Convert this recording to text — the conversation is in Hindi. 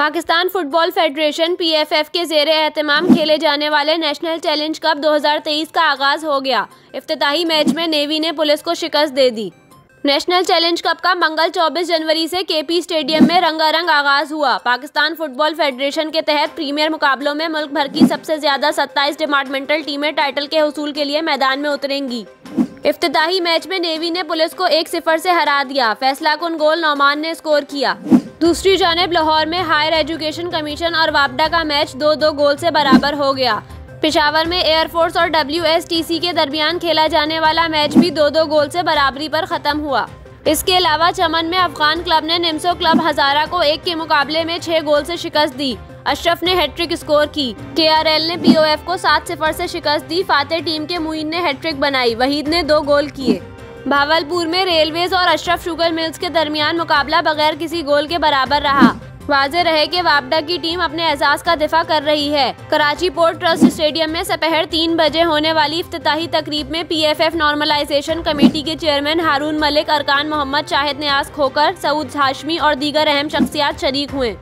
पाकिस्तान फुटबॉल फेडरेशन पीएफएफ के जेर एहतमाम खेले जाने वाले नेशनल चैलेंज कप 2023 का आगाज़ हो गया। इफ्ताही मैच में नेवी ने पुलिस को शिकस्त दे दी। नेशनल चैलेंज कप का मंगल 24 जनवरी से केपी स्टेडियम में रंगारंग आगाज़ हुआ। पाकिस्तान फुटबॉल फेडरेशन के तहत प्रीमियर मुकाबलों में मुल्क भर की सबसे ज़्यादा 27 डिपार्टमेंटल टीमें टाइटल के हसूल के लिए मैदान में उतरेंगी। इफ्ताही मैच में नेवी ने पुलिस को एक सिफर से हरा दिया। फैसला कुन गोल नौमान ने स्कोर किया। दूसरी जानब लाहौर में हायर एजुकेशन कमीशन और वापडा का मैच दो दो गोल से बराबर हो गया। पिशावर में एयरफोर्स और डब्ल्यूएसटीसी के दरमियान खेला जाने वाला मैच भी दो दो गोल से बराबरी पर ख़त्म हुआ। इसके अलावा चमन में अफगान क्लब ने निम्सो क्लब हजारा को एक के मुकाबले में छह गोल से शिकस्त दी। अशरफ ने हैट्रिक स्कोर की। केआरएल ने पीओएफ को सात सिफर से शिकस्त दी। फाते टीम के मुइन ने हैट्रिक बनाई। वहीद ने दो गोल किए। भावलपुर में रेलवेज और अशरफ शुगर मिल्स के दरमियान मुकाबला बगैर किसी गोल के बराबर रहा। वाजे रहे कि वापडा की टीम अपने एहसास का दिफा कर रही है। कराची पोर्ट ट्रस्ट स्टेडियम में सपहर तीन बजे होने वाली इफ्ताही तकरीब में पीएफएफ नॉर्मलाइजेशन कमेटी के चेयरमैन हारून मलिक, अरकान मोहम्मद, शाहिद न्याज खोकर, सऊद हाशमी और दीगर अहम शख्सियात शरीक हुए।